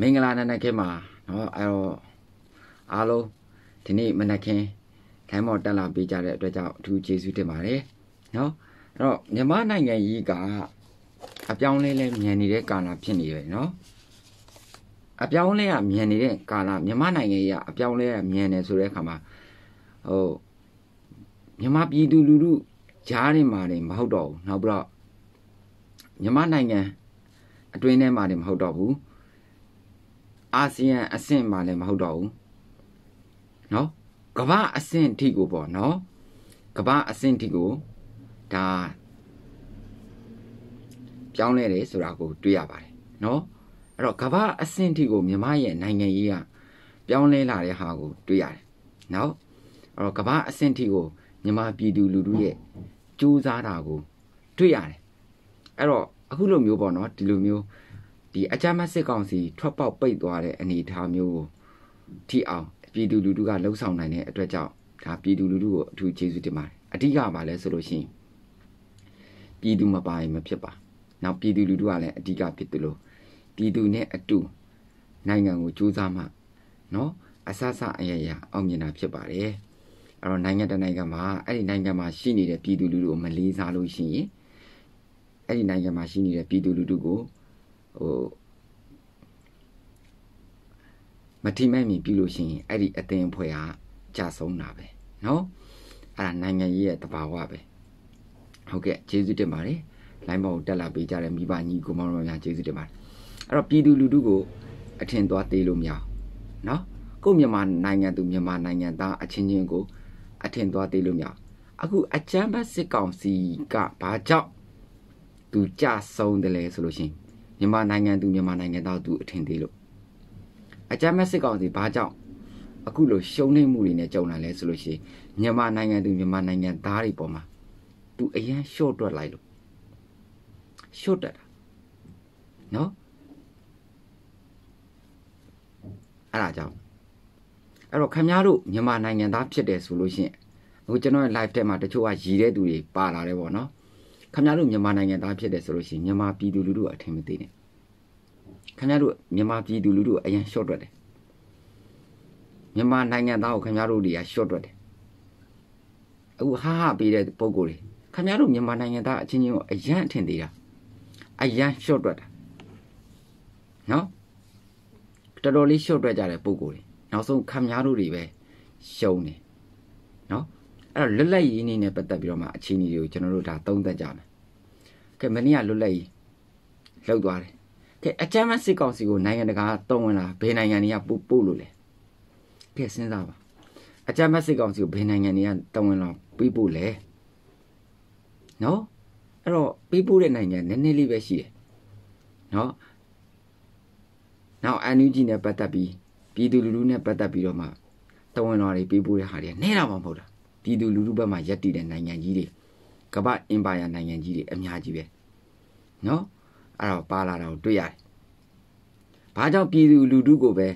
မင်္ဂလာနံနက်ခင်းပါနော်အဲတော့အားလုံးဒီနေ့မနက်ခင်းခိုင်းမော်တက်လာပေးကြတဲ့အတွက်ကြောင့်အထူးကျေးဇူးတင်ပါတယ်နော်အဲ့တော့မြန်မာနိုင်ငံကြီးကအပြောင်းလဲလဲမြန်နေတဲ့ကာလဖြစ်နေရယ်နော်အပြောင်းလဲကမြန်နေတဲ့ကာလမြန်မာနိုင်ငံကြီးကအပြောင်းလဲကမြန်နေဆိုတဲ့အခါမှာဟိုမြန်မာပြည်သူလူထုကြားထဲမှာနေမဟုတ်တော့ဘူးနောက်ပြီးတော့မြန်မာနိုင်ငံအတွင်းထဲမှာနေမဟုတ်တော့ဘူး အာဆီယံအဆင့်မှလည်းမဟုတ်တော့ဘူးနော်ကမ္ဘာအဆင့်ထိကိုပေါ့နော်ကမ္ဘာအဆင့်ထိကိုဒါပြောင်းလဲတယ်ဆိုတာကိုတွေ့ရပါတယ်နော်အဲ့တော့ကမ္ဘာအဆင့်ထိကိုမြန်မာရဲ့နိုင်ငံရေးကပြောင်းလဲလာတဲ့ဟာကိုတွေ့ရတယ်နော်အဲ့တော့ကမ္ဘာအဆင့်ထိကိုမြန်မာပြည်သူလူထုရဲ့စူးစမ်းတာကိုတွေ့ရတယ်အဲ့တော့အခုလိုမျိုးပေါ့နော်ဒီလိုမျိုး ဒီအကြမ်းဖက်စစ်ကောင်စီထွက်ပေါက်ပိတ်သွားတဲ့အနေအထားမျိုးကိုထိအောင်ပြည်သူလူထုကလှုံ့ဆော်နိုင်တဲ့အတွက်ကြောင့်ဒါပြည်သူလူထုကိုအထူးကျေးဇူးတင်ပါတယ်အဓိကပါလဲဆိုလို့ရှိရင်ပြည်သူမပါရင်မဖြစ်ပါနောက်ပြည်သူလူထုကလည်းအဓိကဖြစ်တယ်လို့ပြည်သူနဲ့အတူနိုင်ငံကိုစူးစမ်းမှเนาะအဆဆအယရအောင်မြင်တာဖြစ်ပါတယ်အဲ့တော့နိုင်ငံတနိုင်ငံမှာအဲ့ဒီနိုင်ငံမှာရှိနေတဲ့ပြည်သူလူထုကိုမလေးစားလို့ရှိရင်အဲ့ဒီနိုင်ငံမှာရှိနေတဲ့ပြည်သူလူထုကို ဟိုမတိမဲ့မြင်ပြုလို့ရှိရင်အဲ့ဒီအသင်အဖွဲ့ကကြာဆုံးတာပဲเนาะအဲ့ဒါနိုင်ငံရေးရဲ့တဘာဝပဲဟုတ်ကဲ့ကျေးဇူးတင်ပါတယ်လိုင်းပေါ်တက်လာပေးကြတဲ့မိဘညီကိုမောင်တော်များကျေးဇူးတင်ပါတယ်အဲ့တော့ပြည်သူလူထုကိုအထင်သွားသေးလို့မရအောင်เนาะကိုမြန်မာနိုင်ငံသူမြန်မာနိုင်ငံသားအချင်းချင်းကိုအထင်သွားသေးလို့မရအောင်အခုအချမ်းဘတ်စစ်ကောင်စီကဘာကြောင့်သူကြဆုံးတယ်လဲဆိုလို့ရှိရင် မြန်မာနိုင်ငံသူမြန်မာနိုင်ငံသားသူအထင်သေးလို့အကြမ်းမဲ့စစ်ကောင်စီဘာကြောင့်အခုလိုရှုံးနေမှုတွေနဲ့ကြုံလာလဲဆိုလို့ရှိရင်မြန်မာနိုင်ငံသူမြန်မာနိုင်ငံသားတွေပေါ်မှာသူအရန်ရှော့တွက်လိုက်လို့ရှော့တက်တာနော်အဲ့ဒါကြောင့်အဲ့တော့ခင်ဗျားတို့မြန်မာနိုင်ငံသားဖြစ်တယ်ဆိုလို့ရှိရင်အခုကျွန်တော်ရဲ့ live ထဲမှာတချို့ကရည်တဲ့သူတွေပါလာတယ်ပေါ့နော် ခင်ဗျားတို့မြန်မာနိုင်ငံသားဖြစ်တယ်ဆိုလို့ရှိရင်မြန်မာပြည်သူလူထုအထင်မသေးနဲ့ခင်ဗျားတို့မြန်မာပြည်သူလူထုအရင်ရှော့တွက်တယ်မြန်မာနိုင်ငံသားကိုခင်ဗျားတို့တွေကရှော့တွက်တယ်အခုဟာဟာပေးတဲ့ပုံကိုယ်တွေခင်ဗျားတို့မြန်မာနိုင်ငံသားအချင်းချင်းကိုအရန်အထင်သေးတာအရန်ရှော့တွက်တာနော်တော်တော်လေးရှော့တွက်ကြတဲ့ပုံကိုယ်တွေနောက်ဆုံးခင်ဗျားတို့တွေပဲရှုံးတယ်နော် အဲ့တော့လွတ်လပ်ရေးအနေနဲ့ပတ်သက်ပြီးတော့မှအခြေအနေတွေကိုကျွန်တော်တို့ဒါသုံးသပ်ကြမယ်ကဲမနေ့ကလွတ်လပ်ရေးလောက်သွားတယ်ကဲအကြမ်းဖက်စစ်ကောင်စီကိုနိုင်ငံတကာတုံးဝင်လာဘယ်နိုင်ငံတွေကပို့ပို့လို့လဲကဲစဉ်းစားပါအကြမ်းဖက်စစ်ကောင်စီကိုဘယ်နိုင်ငံတွေကတုံးဝင်လာပြီးပို့လဲနော်အဲ့တော့ပြီးပို့တဲ့နိုင်ငံနည်းနည်းလေးပဲရှိတယ်နော်နောက်အန်ယူဂျီနဲ့ပတ်သက်ပြီးပြည်သူလူထုနဲ့ပတ်သက်ပြီးတော့မှတုံးဝင်လာတွေပြီးပို့တဲ့ဟာတွေကနဲတာမှမဟုတ်တာ ပြည်သူလူထုဘက်မှာရက်တည်တဲ့နိုင်ငံကြီးတွေကမ္ဘာအင်ပါယာနိုင်ငံကြီးတွေအများကြီးပဲနော်အဲ့တော့ပါလာတာကိုတွေ့ရတယ်။ဘာကြောင့်ပြည်သူလူထုကိုပဲ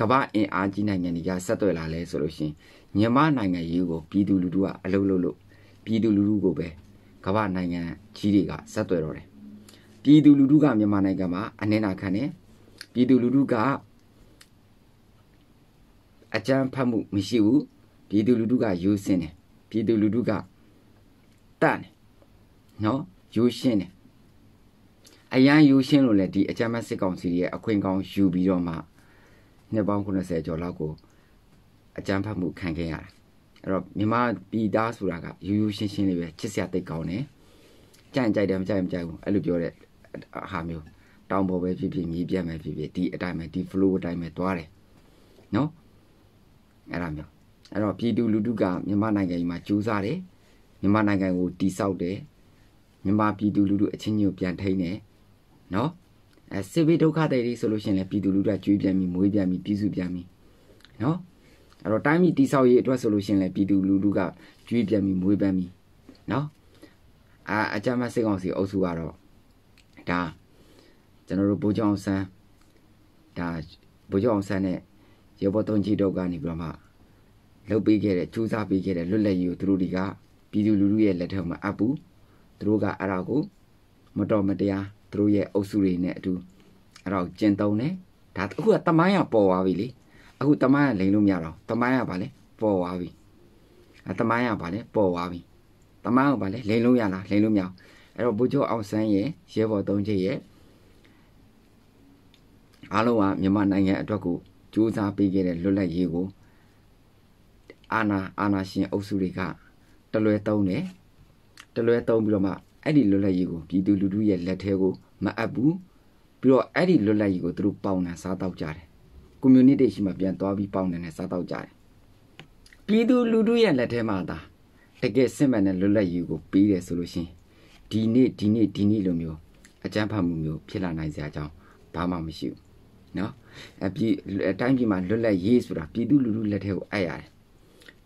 ကမ္ဘာအင်အားကြီးနိုင်ငံတွေကဆက်သွယ်လာလဲဆိုလို့ရှိရင်မြန်မာနိုင်ငံရေးကိုပြည်သူလူထုကအလုပ်လုပ်လို့ပြည်သူလူထုကိုပဲကမ္ဘာနိုင်ငံကြီးတွေကဆက်သွယ်တော့တယ်။ပြည်သူလူထုကမြန်မာနိုင်ငံမှာအနှင်းနာခံတယ်။ပြည်သူလူထုကအကြမ်းဖက်မှုမရှိဘူး။ ပြည်သူလူထုကယူစင်းတယ်။ပြည်သူလူထုကတတ်တယ်။နော်ယူရှင်းတယ်အရန်ယူရှင်းလို့လည်းဒီအကြမ်းဖက်စစ်ကောင်စီရဲ့အခွင့်ကောင်းယူပြီးတော့မှနှစ်ပေါင်း80ကျော်လောက်ကိုအကြမ်းဖက်မှုခံခဲ့ရတာအဲ့တော့မြန်မာပြည်သားဆိုတာကယူယူရှင်းရှင်းလေးပဲချစ်စရာတိတ်ကောင်းတယ်ကြိုက်ကြိုက်တယ်မကြိုက်မကြိုက်ဘူးအဲ့လိုပြောတဲ့ဟာမျိုးတောင်ပေါ်ပဲဖြစ်ဖြစ်မြေပြတ်မယ်ဖြစ်ဖြစ်ဒီအတိုင်းပဲဒီ flow အတိုင်းပဲသွားတယ်နော်အဲ့ဒါမျိုး အဲ့တော့ပြည်သူလူထုကမြန်မာနိုင်ငံကြီးမှာကြိုးစားတယ်မြန်မာနိုင်ငံကိုတိဆောက်တယ်မြန်မာပြည်သူလူထုအချင်းချင်းကိုပြန်ထိန်းတယ်နော်အဲစစ်ဘေးဒုက္ခတွေတွေဆိုလို့ရှိရင်လည်းပြည်သူလူထုကကြွေးပြန်ပြီးမွေးပြန်ပြီးပြည်စုပြန်ပြီးနော်အဲ့တော့တိုင်းပြည်တိဆောက်ရေးအတွက်ဆိုလို့ရှိရင်လည်းပြည်သူလူထုကကြွေးပြန်ပြီးမွေးပြန်ပြီးနော်အာအကြမ်းဖက်စစ်ကောင်စီအုပ်စုကတော့ဒါကျွန်တော်တို့ဗိုလ်ချုပ်အောင်ဆန်းဒါဗိုလ်ချုပ်အောင်ဆန်းနဲ့ရေဘော်တုံးကြီးတို့ကနေပြီးတော့မှ လုပ်ပေးခဲ့တဲ့စူးစမ်းပေးခဲ့တဲ့လွတ်လပ်ရေးကိုသူတို့တွေကပြည်သူလူထုရဲ့လက်ထက်မှာအပ်ဘူးသူတို့ကအဲ့ဒါကိုမတော်မတရားသူတို့ရဲ့အုပ်စုတွေနဲ့အတူအဲ့ဒါကိုကျင့်သုံးတယ်ဒါအခုကတမိုင်းကပေါ်သွားပြီလေအခုတမိုင်းကလိန်လို့မရတော့တမိုင်းကဘာလဲပေါ်သွားပြီအဲတမိုင်းကဘာလဲပေါ်သွားပြီတမိုင်းကဘာလဲလိန်လို့ရလားလိန်လို့မရအဲ့တော့ဘုချုပ်အောင်ဆန်းရဲ့ရဲဘော်သုံးချက်ရဲ့အားလုံးကမြန်မာနိုင်ငံအတွက်ကိုကြိုးစားပေးခဲ့တဲ့လွတ်လပ်ရေးကို အာနာအာနာရှင်အုပ်စုတွေကတလွဲသုံးတယ်တလွဲသုံးပြီးတော့မှအဲ့ဒီလွတ်လပ်ရေးကိုပြည်သူလူထုရဲ့လက်ထဲကိုမအပ်ဘူးပြီးတော့အဲ့ဒီလွတ်လပ်ရေးကိုသူတို့ပေါင်နှံစားတောက်ကြတယ်ကွန်မြူနတီရှိမှပြန်သွားပြီးပေါင်နှံနဲ့စားတောက်ကြတယ်ပြည်သူလူထုရဲ့လက်ထဲမှာသာတကယ်စစ်မှန်တဲ့လွတ်လပ်ရေးကိုပေးတယ်ဆိုလို့ရှိရင်ဒီနေ့ဒီနေ့ဒီနေ့လိုမျိုးအကြမ်းဖက်မှုမျိုးဖြစ်လာနိုင်စရာအကြောင်းဘာမှမရှိဘူးနော်အပြည်အတိုင်းပြည်မှာလွတ်လပ်ရေးဆိုတာပြည်သူလူထုလက်ထဲကိုအပ်ရတယ်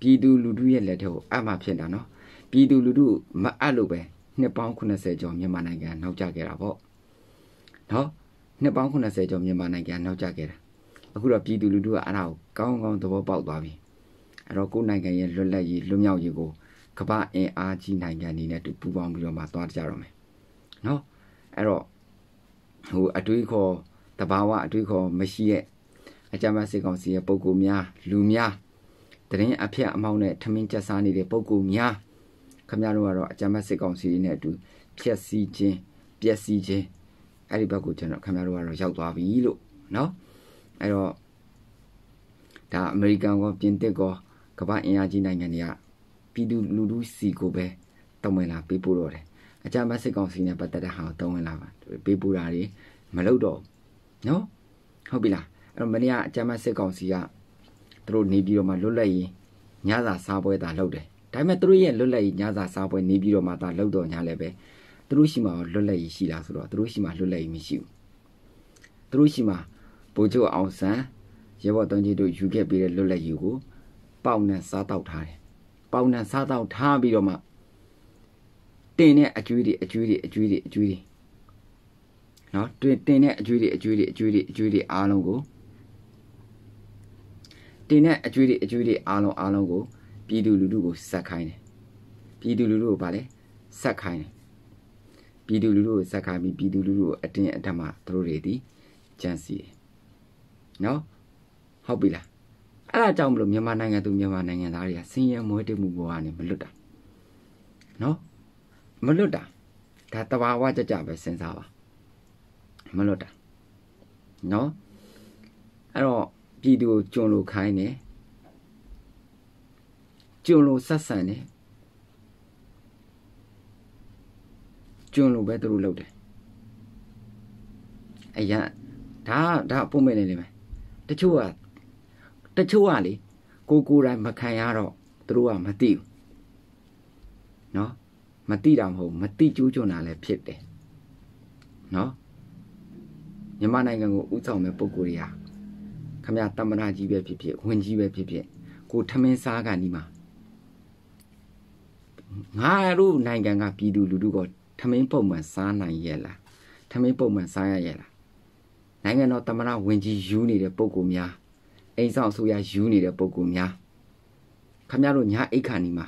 ပြည်သူလူထုရဲ့လက်ထဲကိုအပ်မှဖြစ်တာနော်ပြည်သူလူထုမအပ်လို့ပဲနှစ်ပေါင်း80ကျော်မြန်မာနိုင်ငံနောက်ကျခဲ့တာပေါ့နော်နှစ်ပေါင်း80ကျော်မြန်မာနိုင်ငံနောက်ကျခဲ့တာအခုတော့ပြည်သူလူထုကအဲ့ဒါကိုကောင်းကောင်းသဘောပေါက်သွားပြီအဲ့တော့ကိုယ်နိုင်ငံရဲ့လွတ်လပ်ရေးလွတ်မြောက်ရေးကိုကမ္ဘာအင်အားကြီးနိုင်ငံတွေနဲ့တူပူးပေါင်းပြီးတော့မှသွားကြတော့မယ်နော်အဲ့တော့ဟိုအတွေးခေါ်တဘာဝအတွေးခေါ်မရှိတဲ့အကြမ်းဖက်စစ်ကောင်စီရဲ့ပုံကူများလူများ တရင်အဖက်အမောင်းနဲ့ထမင်းကျက်စားနေတဲ့ပုံကူများခမရတို့ကတော့အကြမ်းဖက်စစ်ကောင်စီနဲ့အတူဖြက်စီးခြင်းပျက်စီးခြင်းအဲ့ဒီဘက်ကိုကျွန်တော်ခမရတို့ကတော့ရောက်သွားပြီလို့နော်အဲ့တော့ဒါအမေရိကန်ကောပြင်သစ်ကောကမ္ဘာအင်အားကြီးနိုင်ငံတွေကပြည်သူလူထုစီကိုပဲတုံ့ဝင်လာပေးပို့တော့တယ်အကြမ်းဖက်စစ်ကောင်စီနဲ့ပတ်သက်တဲ့ဟာကိုတုံ့ဝင်လာပါပေးပို့တာတွေမလုပ်တော့နော်ဟုတ်ပြီလားအဲ့တော့မနေ့ကအကြမ်းဖက်စစ်ကောင်စီက သူတို့နေပြီးတော့မှလွတ်လပ်ရေးညစာစားပွဲတာလုပ်တယ်ဒါပေမဲ့သူတို့ရဲ့လွတ်လပ်ရေးညစာစားပွဲနေပြီးတော့မှသာလုပ်တော့ညာလည်းပဲသူတို့ရှိမှလွတ်လပ်ရေးရှိလားဆိုတော့သူတို့ရှိမှလွတ်လပ်ရေးမရှိဘူးသူတို့ရှိမှဗိုလ်ချုပ်အောင်ဆန်းရဲဘော်တုံးကြီးတို့ယူခဲ့ပြီးတဲ့လွတ်လပ်ရေးကိုပေါက်နဲ့စားတောက်ထားတယ်ပေါက်နဲ့စားတောက်ထားပြီးတော့မှတင်တဲ့အကျွေးတွေအကျွေးတွေအကျွေးတွေအကျွေးတွေနော်တင်တင်တဲ့အကျွေးတွေအကျွေးတွေအကျွေးတွေအကျွေးတွေအားလုံးကို တင်တဲ့အကျွေးတွေအကျွေးတွေအားလုံးအားလုံးကိုပြည်သူလူထုကိုစက်ခိုင်းတယ်ပြည်သူလူထုကိုဗာလဲစက်ခိုင်းတယ်ပြည်သူလူထုကိုစက်ခိုင်းပြီးပြည်သူလူထုကိုအတင်းအဓမ္မသူတို့တွေဒီကြံစီတယ်နော်ဟုတ်ပြီလားအဲ့ဒါကြောင့်မလို့မြန်မာနိုင်ငံသူမြန်မာနိုင်ငံသားတွေကစင်ရမွေးတမှုဘဝနဲ့မလွတ်တာနော်မလွတ်တာဒါတဘာဝကြကြပဲစဉ်းစားပါမလွတ်တာနော်အဲ့တော့ ပြည်သူကိုကြုံလို့ခိုင်းတယ်ကျွန်းလိုဆက်ဆံတယ်ကျွန်းလိုပဲသူတို့လုပ်တယ်အရာဒါဒါပုံမဲ့နေနေမယ်တချို့ကတချို့ကလေကိုကိုယ်တိုင်မခံရတော့သူတို့ကမသိဘူးနော်မသိတာမဟုတ်မသိကျိုးကျွန်းတာလည်းဖြစ်တယ်နော်မြန်မာနိုင်ငံကိုဥဆောင်မဲ့ပုံကိုယ်တွေဟာ ခမရတမနာကြီးပဲဖြစ်ဖြစ်ဝင်ကြီးပဲဖြစ်ဖြစ်ကိုထမင်းစားကနေမှာငါတို့နိုင်ငံကပြည်သူလူထုကထမင်းပုံမှန်စားနိုင်ရဲ့လားထမင်းပုံမှန်စားရရဲ့လားနိုင်ငံတော်တမနာဝင်ကြီးယူနေတဲ့ပုံကူများအိမ်ဆောင်အစိုးရယူနေတဲ့ပုံကူများခမရတို့ညာအိတ်ခါနီမှာ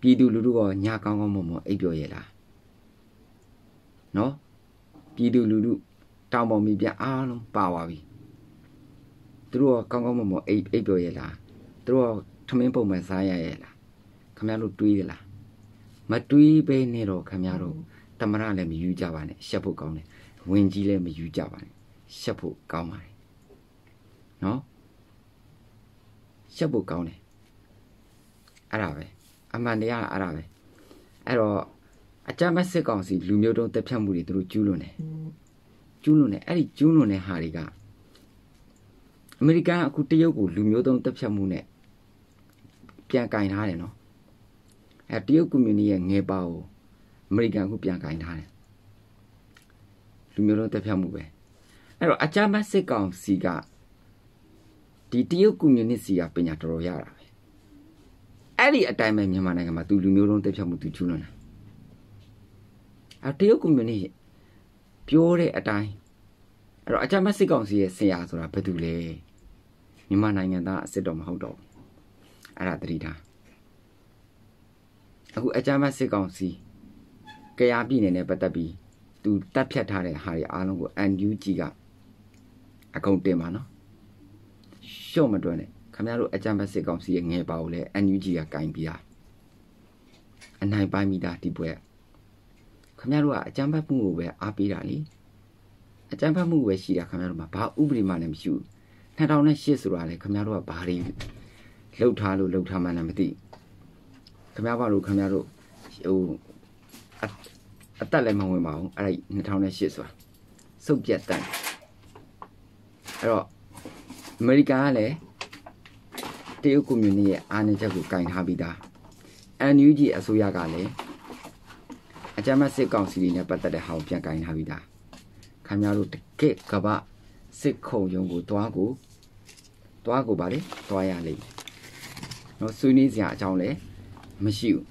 ပြည်သူလူထုကညာကောင်းကောင်းမွန်မွန်အိပ်ပျော်ရဲ့လားနော်ပြည်သူလူထု တောင်ပေါ်မိပြအားလုံးပါသွားပြီသူတို့ကကောင်းကောင်းမွန်မွန်အိပ်အိပ်ပျော်ရဲ့လားသူတို့ကထမင်းပုံမှန်စားရရဲ့လားခမရတို့တွေးရလားမတွေးပဲနဲ့တော့ခမရတို့တမရလည်းမယူကြပါနဲ့ရှက်ဖို့ကောင်းတယ်ဝင်ကြီးလည်းမယူကြပါနဲ့ရှက်ဖို့ကောင်းပါတယ်နော်ရှက်ဖို့ကောင်းတယ်အဲ့ဒါပဲအမှန်တရားအဲ့ဒါပဲအဲ့တော့အကြမ်းဖက်စစ်ကောင်စီလူမျိုးတုံးတက်ဖြတ်မှုတွေသူတို့ကျူးလွန်တယ် ကျူးလွန်တယ်အဲ့ဒီကျူးလွန်တဲ့ဟာတွေကအမေရိကန်အခုတရုတ်ကိုလူမျိုးတုံးတက်ဖြတ်မှုနဲ့ပြန်ကင်ထားတယ်နော်အဲတရုတ်ကွန်မြူနီရဲ့ငယ်ပါကိုအမေရိကန်ကပြန်ကင်ထားတယ်လူမျိုးလုံးတက်ဖြတ်မှုပဲအဲ့တော့အကြမ်းဖက်စစ်ကောင်စီကဒီတရုတ်ကွန်မြူနစ်စီကပညာတော်တော်ရတာပဲအဲ့ဒီအတိုင်းပဲမြန်မာနိုင်ငံမှာသူလူမျိုးလုံးတက်ဖြတ်မှုသူကျူးလွန်တာအဲတရုတ်ကွန်မြူနစ် ပြောတဲ့အတိုင်းအဲ့တော့အကြမ်းဖက်စစ်ကောင်စီရဲ့ဆရာဆိုတာဘယ်သူလဲမြန်မာနိုင်ငံသားအစ်စ်တော်မဟုတ်တော့ဘူးအဲ့ဒါတတိထားအခုအကြမ်းဖက်စစ်ကောင်စီကြရာပြည်နယ်နဲ့ပတ်သက်ပြီးသူတက်ဖြတ်ထားတဲ့ဟာတွေအားလုံးကို NUG ကအကုန်တင်ပါနော်ရှော့မတွန်းနဲ့ခင်ဗျားတို့အကြံဖက်စစ်ကောင်စီရဲ့ငယ်ပါကိုလည်း NUG ကကင်ပြရအနိုင်ပိုင်းမိသားဒီပွဲ ခင်ဗျားတို့ကအကြံဖက်မှုကိုပဲအားပေးတာလေအကြံဖက်မှုပဲရှိတာခင်ဗျားတို့မှာဘာဥပဒေမှလည်းမရှိဘူး2008ဆိုတာလေခင်ဗျားတို့ကဘာတွေလှုပ်ထားလို့လှုပ်ထားမှလည်းမသိခင်ဗျားဘာလို့ခင်ဗျားတို့ဟိုအသက်လည်းမဝင်ပါဘူးအဲ့ဒါ2008ဆိုတာစုပ်ပြတ်တန်အဲ့တော့အမေရိကန်ကလည်းတရုတ်ကွန်မြူနတီရဲ့အာဏာချက်ကိုကင်ထားပြီးသား NUG အစိုးရကလည်း အကြမ်းဖက်စစ်ကောင်စီတွေနဲ့ပတ်သက်တဲ့ဟာကိုပြန်ကင်ထားပြီးသားခင်ဗျားတို့တကယ့်ကပ္ပစစ်ခုံရုံကိုတွားကိုတွားကိုပါလေတွားရလိမ့်မယ်နော်ဆွေးနွေးစရာအကြောင်းလည်းမရှိဘူး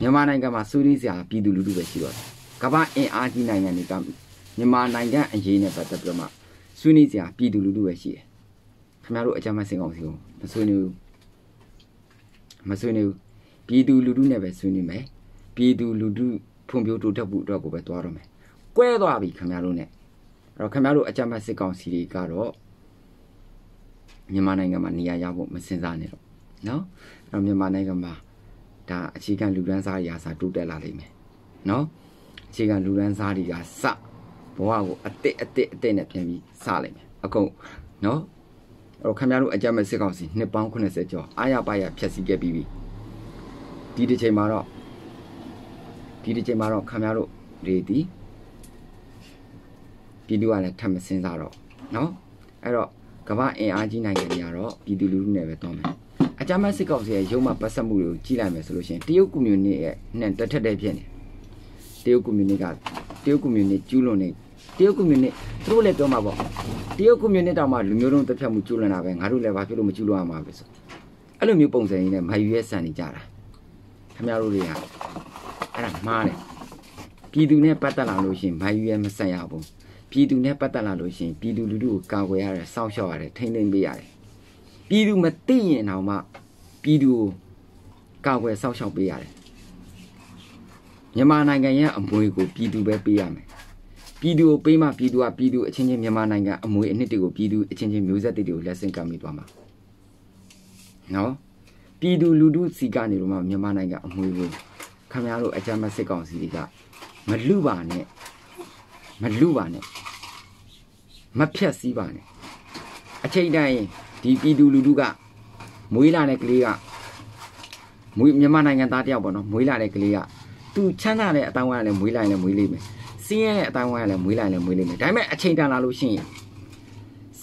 မြန်မာနိုင်ငံမှာဆွေးနွေးစရာပြည်သူလူထုပဲရှိတော့တယ်ကမ္ဘာအင်အားကြီးနိုင်ငံတွေကမြန်မာနိုင်ငံအရေးနဲ့ပတ်သက်ပြီးတော့မှဆွေးနွေးစရာပြည်သူလူထုပဲရှိတယ်ခင်ဗျားတို့အကြမ်းဖက်စင်ကောင်စီကိုမဆွေးနွေးဘူးမဆွေးနွေးဘူးပြည်သူလူထုနဲ့ပဲဆွေးနွေးမယ်ပြည်သူလူထု ဖွံ့ဖြိုးတိုးတက်ဖို့အတွက်ကိုပဲတွားတော့မယ်ကွဲသွားပြီခင်ဗျားတို့ ਨੇ အဲ့တော့ခင်ဗျားတို့အကြမ်းဖက်စစ်ကောင်စီတွေကတော့မြန်မာနိုင်ငံမှာနေရာရဖို့မစင်စားနဲ့တော့နော်အဲ့တော့မြန်မာနိုင်ငံမှာဒါအခြေခံလူဒန်းစားတွေအစားတိုးတက်လာလိမ့်မယ်နော်အခြေခံလူဒန်းစားတွေကစဘဝကိုအစ်စ်အစ်စ်အစ်စ်နဲ့ပြန်ပြီးစလိုက်မယ်အကုန်နော်အဲ့တော့ခင်ဗျားတို့အကြမ်းဖက်စစ်ကောင်စီနှစ်ပေါင်း80ကျော်အားရပါရဖြတ်စည်းခဲ့ပြီးပြီဒီတစ်ချိန်မှာတော့ ဒီတစ်ချိန်မှာတော့ခင်ဗျားတို့တွေဒီပြည်သူကလည်းထပ်မစင်းစားတော့နော်အဲ့တော့ကမ္ဘာအင်အားကြီးနိုင်ငံတွေကတော့ပြည်သူလူထုနဲ့ပဲတော့မယ်အကြမ်းဖက်စစ်ကောင်စီရဲ့ရုံးမှပတ်သက်မှုတွေကိုကြီးလိုက်မယ်ဆိုလို့ရှိရင်တရုတ်ကွန်မြူနတီရဲ့နဲ့တက်ထက်တဲ့ဖြစ်နေတရုတ်ကွန်မြူနတီကတရုတ်ကွန်မြူနတီကျူးလွန်နေတရုတ်ကွန်မြူနတီသူတို့လည်းပြောမှာပေါ့တရုတ်ကွန်မြူနတီတောင်မှလူမျိုးတုံးတက်ဖြတ်မှုကျူးလွန်တာပဲငါတို့လည်းဘာဖြစ်လို့မကျူးလွန်ရမှာပဲဆိုအဲ့လိုမျိုးပုံစံရင်းနဲ့မယူရဲဆန်နေကြတာခင်ဗျားတို့တွေက အဲ့ဒါမှားတယ်ပြည်သူနဲ့ပတ်သက်လာလို့ရှိရင်မယူရဲမဆန်ရဘူးပြည်သူနဲ့ပတ်သက်လာလို့ရှိရင်ပြည်သူလူထုကိုကာကွယ်ရတယ်စောင့်ရှောက်ရတယ်ထိန်းသိမ်းပေးရတယ်ပြည်သူမသိရင်တော့မှပြည်သူကိုကာကွယ်စောင့်ရှောက်ပေးရတယ်မြန်မာနိုင်ငံရဲ့အမွေကိုပြည်သူပဲပေးရမယ်ပြည်သူကိုပေးမှပြည်သူကပြည်သူအချင်းချင်းမြန်မာနိုင်ငံအမွေအနှစ်တွေကိုပြည်သူအချင်းချင်းမျိုးဆက်တွေကိုလက်ဆင့်ကမ်းမိသွားမှာနော်ပြည်သူလူထုစီကနေတော့မှမြန်မာနိုင်ငံအမွေကို ခမရတို့အကြမ်းမစစ်ကောင်စီတွေကမလူပါနဲ့မလူပါနဲ့မဖြက်စည်းပါနဲ့အချိန်တိုင်းဒီပြည်သူလူထုကမွေးလာတဲ့ကလေးကမွေးမြန်မာနိုင်ငံသားတယောက်ပေါ့နော်မွေးလာတဲ့ကလေးကသူချမ်းသာတဲ့အတိုင်းဝိုင်းလည်းမွေးလိုက်လည်းမွေးလိမ့်မယ်စင်းရဲတဲ့အတိုင်းဝိုင်းလည်းမွေးလိုက်လည်းမွေးလိမ့်မယ်ဒါပေမဲ့အချိန်တန်လာလို့ရှိရင်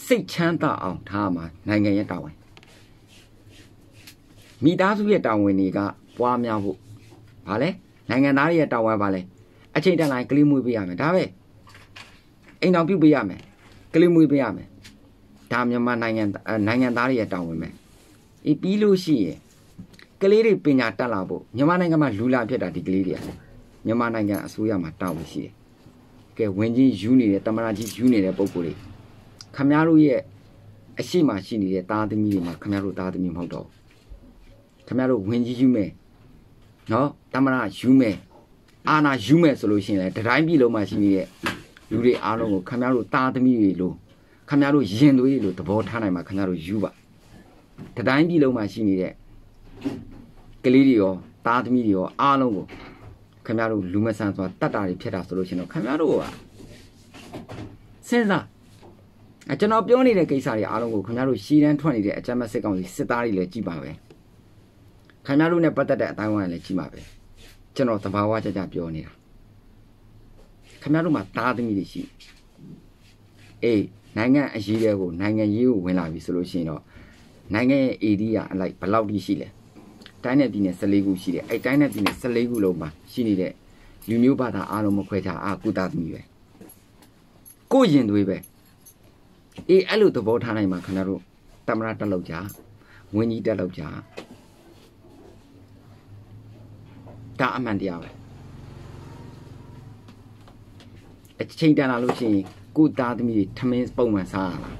စိတ်ချမ်းသာအောင်ထားမှာနိုင်ငံရဲ့တာဝန်မိသားစုရဲ့တာဝန်တွေကပွားများဖို့ ဗာလဲနိုင်ငံသားရဲ့တာဝန်ဗာလဲအချိန်တန်လာရင်ကလေးမွေးပေးရမယ်ဒါပဲအိမ်တော်ပြုတ်ပေးရမယ်ကလေးမွေးပေးရမယ်ဒါမြန်မာနိုင်ငံနိုင်ငံသားတွေရဲ့တာဝန်ပဲအေးပြီးလို့ရှိရင်ကလေးတွေပညာတက်လာဖို့မြန်မာနိုင်ငံမှာလူလာဖြစ်တာဒီကလေးတွေကမြန်မာနိုင်ငံအစိုးရမှာတာဝန်ရှိတယ်ကဲဝင်ကြီးယူနေတဲ့တမနာကြီးယူနေတဲ့ပုံကိုယ်တွေခမည်းတော်ရဲ့အရှိမရှိနေတဲ့သားသမီးတွေမှာခမည်းတော်သားသမီးမဟုတ်တော့ခမည်းတော်ဝင်ကြီးယူမယ် နော်တမနာယူမယ်အာနာယူမယ်ဆိုလို့ရှိရင်လည်းတတိုင်းပြည်လုံးမှာရှိနေတဲ့လူတွေအားလုံးကိုခမည်းတော်သားသမီးတွေလို့ခမည်းတော်ရင်သွေးလို့သဘောထားနိုင်မှာခမည်းတော်ယူပါတတိုင်းပြည်လုံးမှာရှိနေတဲ့ကလေးတွေရောသားသမီးတွေရောအားလုံးကိုခင်ဗျားတို့လူမဆန်စွာတတ်တာတွေဖြစ်တာဆိုလို့ရှင်တော့ခင်ဗျားတို့ကစဉ်းစားအကျွန်တော်ပြောနေတဲ့ကိစ္စတွေအားလုံးကိုခင်ဗျားတို့ရှည်တန်းထွက်နေတဲ့အကြမ်းမစစ်ကောင်စီစစ်သားတွေလည်းကြည့်ပါပဲ ခင်ဗျားတို့နဲ့ပတ်သက်တဲ့အတိုင်းအဝိုင်းလည်းကြည့်ပါပဲကျွန်တော်သဘာဝကြကြပြောနေတာခင်ဗျားတို့မှာသားသမီးတွေရှိအေးနိုင်ငံအရေးတွေကိုနိုင်ငံရေးကိုဝင်လာပြီဆိုလို့ရှိရင်တော့နိုင်ငံရဲ့ area အလိုက်ဘယ်လောက်ကြီးရှိလဲတိုင်းနယ်ပြည်နယ်14ခုရှိတယ်အဲ့တိုင်းနယ်ပြည်နယ်14ခုလုံးမှာရှိနေတဲ့လူမျိုးဘာသာအားလုံးမခွဲခြားအာကုသသမီးပဲကိုရင်သွေးပဲအေးအဲ့လိုသဘောထားနိုင်မှာခင်ဗျားတို့တမရတက်လောက်ကြဝင်းကြီးတက်လောက်ကြ ဒါအမှန်တရားပဲအချိန်တန်လာလို့ရှိရင်ကိုသားသမီးတွေထမင်းပုံမှန်စားရလား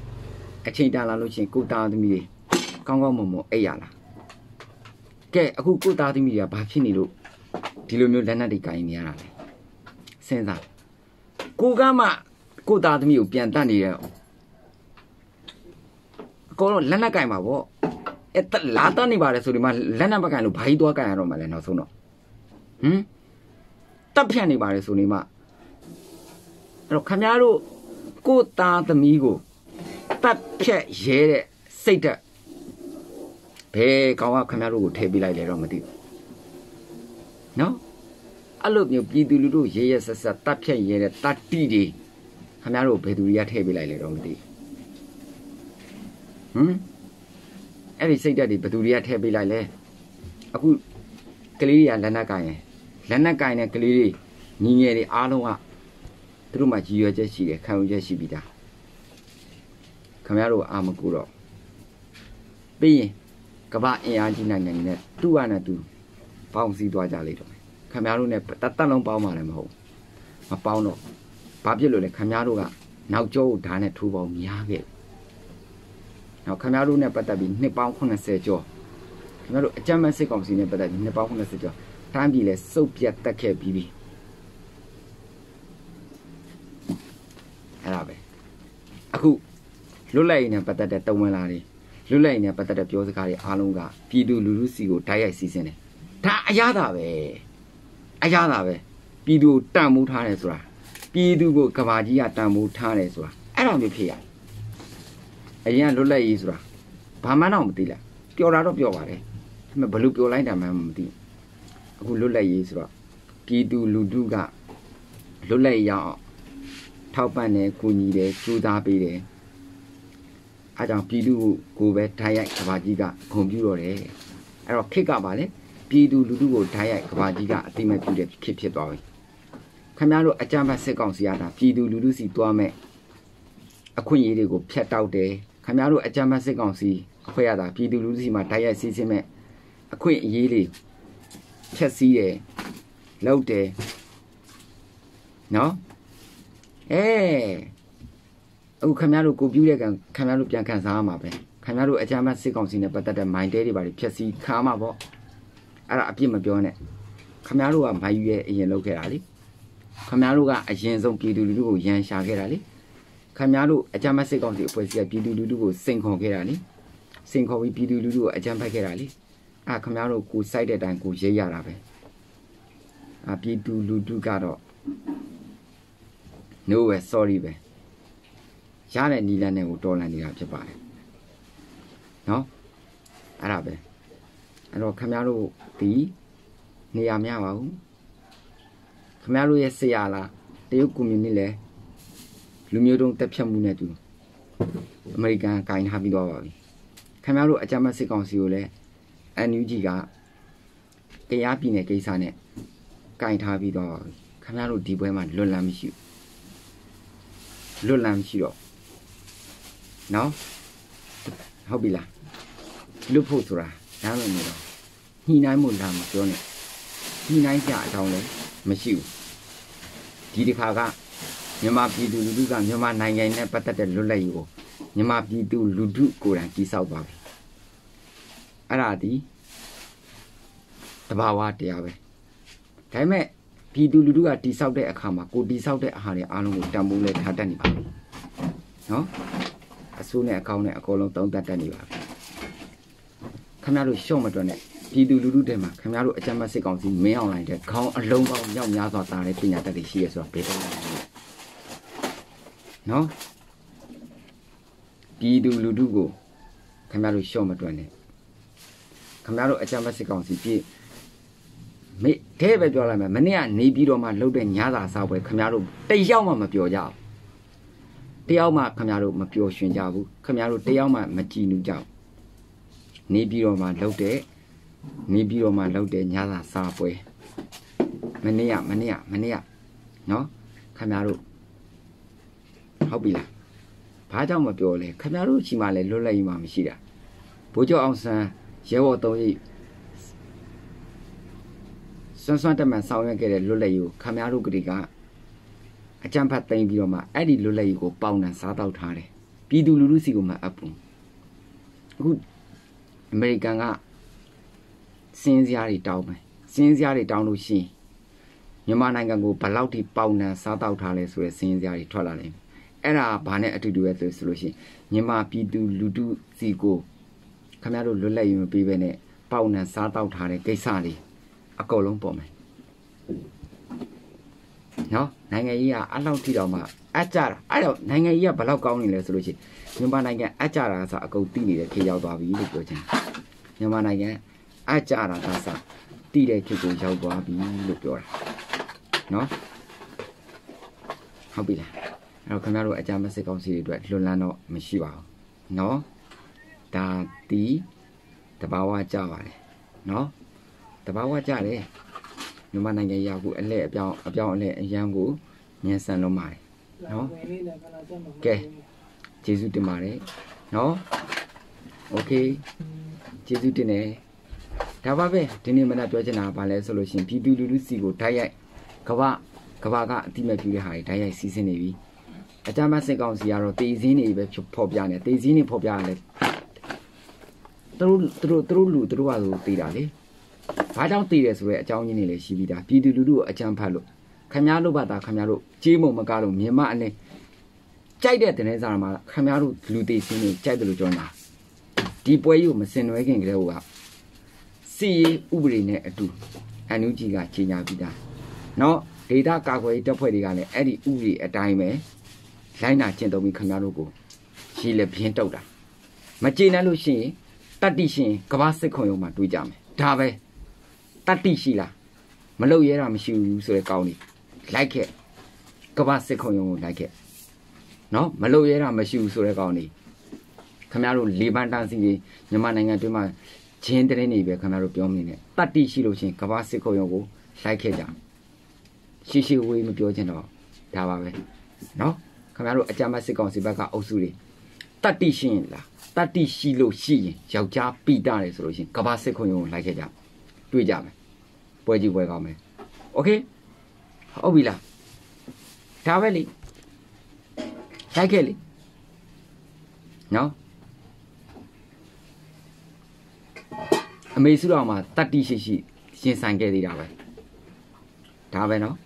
အချိန်တန်လာလို့ရှိရင်ကိုသားသမီးတွေကောင်းကောင်းမွန်မွန်အိပ်ရလားကဲအခုကိုသားသမီးတွေကဘာဖြစ်နေလို့ဒီလိုမျိုးလက်နက်တွေကင်နေရတာလဲစဉ်းစားကိုကမှကိုသားသမီးကိုပြန်တတ်နေရအကောတော့လက်နက်ကင်ပါဗောအဲလာတတ်နေပါတယ်ဆိုဒီမှာလက်နက်မကင်လို့ဘာကြီးသွားကင်ရတော့မှလဲနောက်ဆုံးတော့ ဟမ်တပ်ဖြတ်နေပါတယ်ဆိုနေမှအဲ့တော့ခမရတို့ကိုသားသမီးကိုတပ်ဖြတ်ရဲတဲ့စိတ်ဓာတ်ဘယ်ကောင်ကခမရတို့ကိုထည့်ပေးလိုက်လဲတော့မသိဘူးနော်အဲ့လိုမျိုးပြည်သူလူထုရဲရဲဆက်ဆက်တပ်ဖြတ်ရဲတဲ့တတိတွေခမရတို့ဘယ်သူတွေကထည့်ပေးလိုက်လဲတော့မသိဟမ်အဲ့ဒီစိတ်ဓာတ်တွေဘယ်သူတွေကထည့်ပေးလိုက်လဲအခုကလေးတွေကလက်နက်ကင်ရင် လက်နက်ကင်တဲ့ကလေးတွေညီငယ်တွေအားလုံးကသူတို့မှကြည်ရွယ်ချက်ရှိတယ်ခံယူချက်ရှိပြီးသားခမရတို့အာမကူတော့ပြီးရင်ကမ္ဘာအင်အားကြီးနိုင်ငံတွေနဲ့တူရနဲ့တူပေါင်းစည်းသွားကြလိမ့်တော့ခမရတို့နဲ့တတ်လုံးပေါင်းမှလည်းမဟုတ်မပေါင်းတော့ဘာဖြစ်လို့လဲခမရတို့ကနောက်ကျောကိုဓာတ်နဲ့ထိုးပေါင်းများခဲ့နောက်ခမရတို့နဲ့ပတ်သက်ပြီးနှစ်ပေါင်း80ကျော်ခင်ဗျားတို့အကြမ်းမဲ့စစ်ကောင်စီနဲ့ပတ်သက်ပြီးနှစ်ပေါင်း80ကျော် တိုင်းပြည်လဲစုပ်ပြတ်တက်ခဲ့ပြီးပြီအဲ့ဒါပဲအခုလွတ်လပ်ရေးနဲ့ပတ်သက်တဲ့တုံးဝင်လာတွေလွတ်လပ်ရေးနဲ့ပတ်သက်တဲ့ပြောစကားတွေအားလုံးကပြည်သူလူထုစီကိုတိုက်ရိုက်စီစဉ်တယ်ဒါအရသာပဲအရသာပဲပြည်သူတန်မိုးထားတယ်ဆိုတာပြည်သူကိုကဘာကြီးကတန်မိုးထားတယ်ဆိုတာအဲ့လိုမျိုးဖြစ်ရအရင်ကလွတ်လပ်ရေးဆိုတာဘာမှတော့မသိလားပျော်တာတော့ပျော်ပါတယ်ဒါပေမဲ့ဘလို့ပျော်လိုက်တာမှမသိ အခုလွတ်လပ်ရေးဆိုတော့ပြည်သူလူထုကလွတ်လပ်ရေးရအောင်ထောက်ပံ့တယ်ကူညီတယ်ကြိုးစားပေးတယ်အဲကြောင့်ပြည်သူကိုပဲဓာတ်ရိုက်ကဘာကြီးကဂုံပြူတော့တယ်အဲ့တော့ခစ်ကပါလေပြည်သူလူထုကိုဓာတ်ရိုက်ကဘာကြီးကအတိမတ်ပြုတဲ့ခစ်ဖြစ်သွားပြီခင်ဗျားတို့အကြမ်းဖက်စစ်ကောင်စီရတာပြည်သူလူထုစီတွားမဲ့အခွင့်အရေးတွေကိုဖျက်တောက်တယ်ခင်ဗျားတို့အကြမ်းဖက်စစ်ကောင်စီအဖွဲ့ရတာပြည်သူလူထုစီမှာဓာတ်ရိုက်စီးစင်းမဲ့အခွင့်အရေးတွေ ဖြက်စီးတယ်လောက်တယ်နော်အဲအခုခင်ဗျားတို့ကိုပြူးတဲ့ကံခင်ဗျားတို့ပြန်ခံစားရမှာပဲခင်ဗျားတို့အကြမ်းဖက်စစ်ကောင်စီနဲ့ပတ်သက်တဲ့မိုင်းတဲတွေပါဖြက်စီးခါမှာပေါ့အဲ့ဒါအပြစ်မပြောနဲ့ခင်ဗျားတို့ကမိုင်းရဲ့အရင်လောက်ခဲ့တာလေခင်ဗျားတို့ကအရင်ဆုံးပြည်သူလူထုကိုရန်ရှာခဲ့တာလေခင်ဗျားတို့အကြမ်းဖက်စစ်ကောင်စီအဖွဲ့အစည်းကပြည်သူလူထုကိုစိန်ခေါ်ခဲ့တာလေစိန်ခေါ်ပြီးပြည်သူလူထုကိုအကြမ်းဖက်ခဲ့တာလေ အဲ့ခင်ဗျားတို့ကိုစိုက်တဲ့အတိုင်းကိုရိပ်ရတာပဲအပြည်သူလူထုကတော့ no way sorry ပဲရတဲ့နီလန်းနဲ့ကိုတော်လန်နေတာဖြစ်ပါတယ်နော်အဲ့ဒါပဲအဲ့တော့ခင်ဗျားတို့ဒီနေရာမရပါဘူးခင်ဗျားတို့ရဲ့ဆရာလားတရုတ်ကွန်မြူနစ်လဲလူမျိုးတုံးတက်ဖြတ်မှုနဲ့တူအမေရိကန်ကင်ထားပြီးတော့ပါပြီခင်ဗျားတို့အကြမ်းဖက်စစ်ကောင်စီကိုလည်း NUG ကတရားပြည်နယ်ကိစ္စနဲ့ကင်ထားပြီးတော့ခင်ဗျားတို့ဒီပွဲမှာလွတ်လပ်မရှိဘူးလွတ်လပ်မရှိတော့နော်ဟုတ်ပြီလားလွတ်ဖို့ဆိုတာနားမနေတော့ညှိနှိုင်းမှုလာမပြောနဲ့ညှိနှိုင်းကြအကြောင်းလည်းမရှိဘူးဒီတစ်ခါကမြန်မာပြည်သူလူထုကမြန်မာနိုင်ငံနဲ့ပတ်သက်တဲ့လွတ်လပ်ရေးကိုမြန်မာပြည်သူလူထုကိုယ်တိုင်တိဆောက်ပါပြီ အဲ့ဒါဒီတဘာဝတရားပဲဒါပေမဲ့ပြည်သူလူထုကတိဆောက်တဲ့အခါမှာကိုတိဆောက်တဲ့အာဟာရအားလုံးကိုတန်ဖိုးလဲထားတတ်နေပါပြီနော်အဆိုးနဲ့အကောင်းနဲ့အကုန်လုံးသုံးသပ်တတ်နေပါပြီခင်ဗျားတို့ရှော့မတွက်နဲ့ပြည်သူလူထုတွေမှာခင်ဗျားတို့အကြမ်းဖက်စစ်ကောင်စီမင်းအောင်လိုင်းတဲ့ခေါင်းအလုံးပေါင်းမြောက်များစွာတာတဲ့ပညာတတ်တွေရှိရဆိုတော့ဘယ်တော့မှမဟုတ်နော်ပြည်သူလူထုကိုခင်ဗျားတို့ရှော့မတွက်နဲ့ ခင်ဗျားတို့အကြမ်းဖက်စစ်ကောင်စီပြည့်မေတဲ့ပဲပြောလိုက်မယ်မနေ့ကနေပြီးတော့မှလှုပ်တဲ့ညသာစားပွဲခင်ဗျားတို့တယောက်မှမပြောကြဘူးတယောက်မှခင်ဗျားတို့မပျော်ရွှင်ကြဘူးခင်ဗျားတို့တယောက်မှမကြည်နူးကြဘူးနေပြီးတော့မှလှုပ်တဲ့နေပြီးတော့မှလှုပ်တဲ့ညသာစားပွဲမနေ့ကမနေ့ကမနေ့ကနော်ခင်ဗျားတို့ဟုတ်ပြီလားဘာကြောင့်မပြောလဲခင်ဗျားတို့ရှိမှလည်းလွတ်လပ်ရေးမှမရှိတာဘိုးကျော်အောင်ဆန်း ရဲဘော်သုံးရိပ်စွန်းစွန်းတက်မှန်ဆောင်ရွက်ခဲ့တဲ့လွတ်လပ်ရေးကိုခင်ဗျားတို့ကလေးကအကြံဖတ်သိမ်းပြီးတော့မှအဲ့ဒီလွတ်လပ်ရေးကိုပေါင်နှံစားတောက်ထားတယ်ပြည်သူလူထုစီကိုမှအပ်ဘူးအခုအမေရိကန်ကစင်းစရာတွေတောင်းမယ်စင်းစရာတွေတောင်းလို့ရှိရင်မြန်မာနိုင်ငံကိုဘယ်လောက်ထိပေါင်နှံစားတောက်ထားလဲဆိုတဲ့စင်းစရာတွေထွက်လာတယ်အဲ့ဒါဘာနဲ့အတူတူပဲဆိုဆိုလို့ရှိရင်မြန်မာပြည်သူလူထုစီကို ခင်ဗျားတို့လွတ်လပ်ရေးမပေးဘဲနဲ့ပေါင်နှံစားတောက်ထားတဲ့ကိစ္စတွေအကုန်လုံးပေါ်မယ်နော်နိုင်ငံကြီးကအလောက်ထိတော့မှအကြတာအဲ့တော့နိုင်ငံကြီးကဘယ်လောက်ကောင်းနေလဲဆိုလို့ရှိရင်မြန်မာနိုင်ငံအကြတာကစအကုန်တည်နေတဲ့ခေတ်ရောက်သွားပြီလို့ပြောချင်တယ်မြန်မာနိုင်ငံအကြတာကစတည်တဲ့ခေတ်ကိုရောက်သွားပြီလို့ပြောတာနော်ဟုတ်ပြီလားအဲ့တော့ခင်ဗျားတို့အကြမ်းမစစ်ကောင်းစီတွေအတွက်လွန်လန်းတော့မရှိပါဘူးနော် ဒါတီတဘာဝကြပါတယ်နော်တဘာဝကြတယ်မြန်မာနိုင်ငံရောက်ကိုအလဲအပြောင်းအပြောင်းအလဲအရန်ကိုညှဉ်းဆန်လုံးပါတယ်နော်ကဲကျေးဇူးတင်ပါတယ်နော်โอเคကျေးဇူးတင်တယ်ဒါပါပဲဒီနေ့မနက်ပြောချင်တာကဘာလဲဆိုလို့ရှိရင်ပြည်သူလူထုစီကိုဓာတ်ရိုက်ကဘာကဘာကအတိမတ်ပြတဲ့ဟာတွေဓာတ်ရိုက်စီးဆင်းနေပြီအကြမ်းမစစ်ကောင်စီကတော့တေစင်းတွေပဲဖော်ပြနေတေစင်းတွေဖော်ပြရတယ် သူတို့သူတို့သူတို့လူသူတို့ကဆိုတေးတာလေဘာကြောင့်တေးတယ်ဆိုရဲအကြောင်းရင်းတွေလည်းရှိပြီးသားပြည်သူလူထုကိုအကြမ်းဖတ်လို့ခမားတို့ဘာသာခမားတို့ကြေးမုံမကားလို့မြန်မာအနေကြိုက်တဲ့တင်းစားမှာခမားတို့လူတေစင်းတွေကြိုက်တယ်လို့ပြောနေတာဒီပွဲကြီးကိုမစင်နွဲခင်ကလေးကစီရေးဥပဒေနဲ့အတူအန်ယူဂျီကကြီးညာပြီးသားเนาะဒေတာကာကွယ်ရေးတပ်ဖွဲ့တွေကလည်းအဲ့ဒီဥပဒေအတိုင်းပဲလိုင်းနာကျင့်သုံးပြီးခင်ဗျားတို့ကိုရှည်လက်ပြင်းတုတ်တာမကျေနပ်လို့ရှိရင် တတ္တိရှင်ကဘာစစ်ခုံရုံမှာတွေးကြမယ်ဒါပဲတတ္တိရှိလားမလုပ်ရဲတာမရှိဘူးဆိုတဲ့ကောင်းနေလိုက်ခဲ့ကဘာစစ်ခုံရုံကိုလိုက်ခဲ့နော်မလုပ်ရဲတာမရှိဘူးဆိုတဲ့ကောင်းနေခင်ဗျားတို့လေပန်းတန်းစီမြန်မာနိုင်ငံတွင်းမှာဂျင်းတဲ့နေပဲခင်ဗျားတို့ပြောမနေနဲ့တတ္တိရှိလို့ရှိရင်ကဘာစစ်ခုံရုံကိုလိုက်ခဲ့ကြရှိရှိဝေးမပြောချင်တော့ဒါပါပဲเนาะခင်ဗျားတို့အကြမ်းမစစ်ကောင်စီဘက်ကအုပ်စုတွေ တတ္တိရှင်လားတတ္တိရှိလို့ရှိရင်ယောက်ျားပိတာတယ်ဆိုလို့ရှိရင်ကဘာစစ်ခုံရုံကိုလိုက်ခဲ့ကြတွေ့ကြမယ်ပွဲကြီးပွဲကောင်းမယ်โอเคဟုတ်ပြီလားဒါပဲလေလိုက်ခဲ့လေနော်အမေစုတော်မှာတတ္တိရှိရှိရှင်ဆိုင်ခဲ့သေးတာပဲဒါပဲနော်